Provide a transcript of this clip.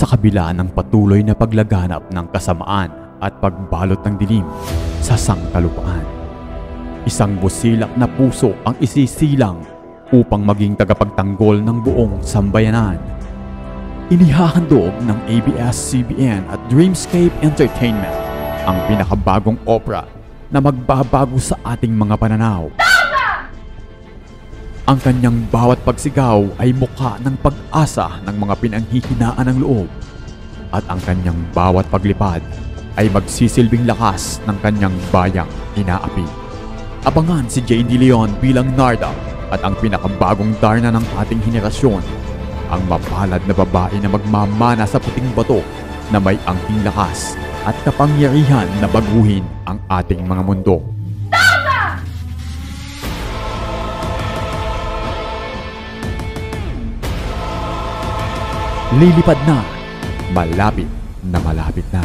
Sa kabila ng patuloy na paglaganap ng kasamaan at pagbalot ng dilim sa sangkalupaan. Isang busilak na puso ang isisilang upang maging tagapagtanggol ng buong sambayanan. Inihahandog ng ABS-CBN at Dreamscape Entertainment ang pinakabagong opera na magbabago sa ating mga pananaw. Ang kanyang bawat pagsigaw ay mukha ng pag-asa ng mga pinanghihinaan ng loob at ang kanyang bawat paglipad ay magsisilbing lakas ng kanyang bayang inaapi. Abangan si De Leon bilang Narda at ang pinakabagong Darna ng ating henerasyon, ang mapalad na babae na magmamana sa puting bato na may angking lakas at kapangyarihan na baguhin ang ating mga mundo. Lilipad na, malapit na malapit na.